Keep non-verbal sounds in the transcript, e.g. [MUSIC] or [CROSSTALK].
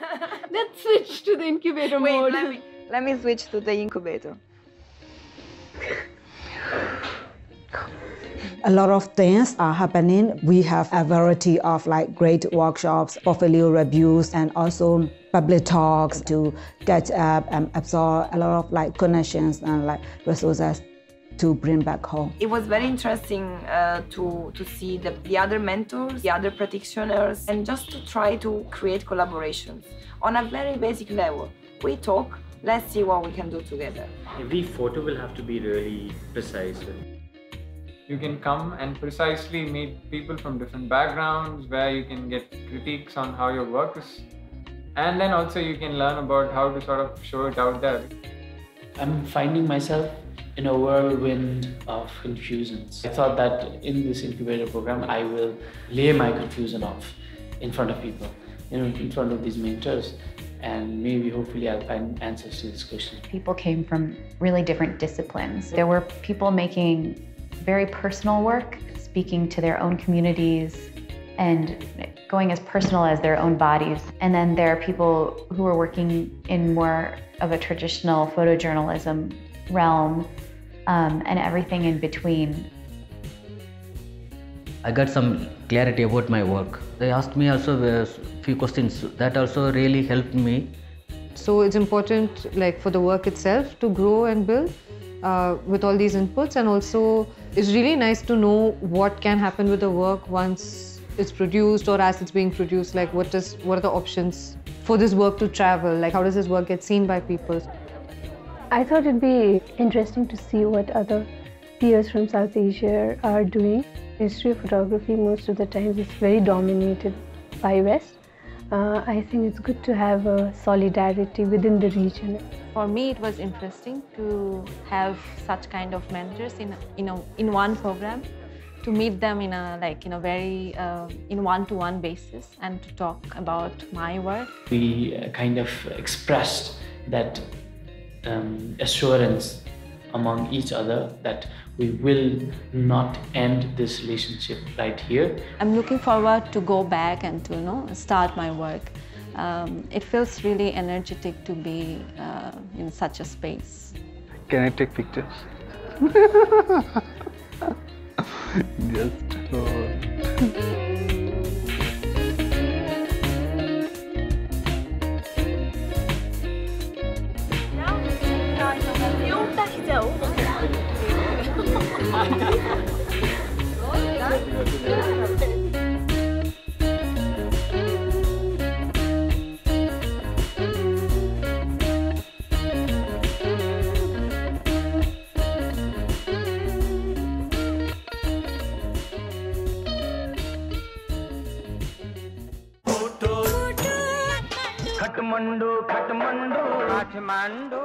[LAUGHS] Let's switch to the incubator Wait, mode. let me let me switch to the incubator. A lot of things are happening. We have a variety of like great workshops, portfolio reviews, and also public talks to get up and absorb a lot of like connections and like resources to bring back home. It was very interesting uh, to to see the, the other mentors, the other practitioners, and just to try to create collaborations on a very basic level. We talk. Let's see what we can do together. Every photo will have to be really precise. You can come and precisely meet people from different backgrounds where you can get critiques on how your work is. And then also you can learn about how to sort of show it out there. I'm finding myself in a whirlwind of confusions. I thought that in this incubator program, I will lay my confusion off in front of people, you know, in front of these mentors, and maybe hopefully I'll find answers to this questions. People came from really different disciplines. There were people making very personal work, speaking to their own communities and going as personal as their own bodies. And then there are people who are working in more of a traditional photojournalism realm um, and everything in between. I got some clarity about my work. They asked me also a few questions that also really helped me. So it's important, like for the work itself, to grow and build uh, with all these inputs, and also it's really nice to know what can happen with the work once it's produced or as it's being produced. Like what does what are the options for this work to travel? Like how does this work get seen by people? I thought it'd be interesting to see what other peers from South Asia are doing. History of photography most of the times is very dominated by West. Uh, I think it's good to have a solidarity within the region. For me, it was interesting to have such kind of mentors in you know in one program, to meet them in a like in a very uh, in one-to-one basis and to talk about my work. We uh, kind of expressed that um, assurance among each other that we will not end this relationship right here. I'm looking forward to go back and to you know start my work. Um, it feels really energetic to be uh, in such a space. Can I take pictures? [LAUGHS] Just Kathmandu, Kathmandu, Kathmandu.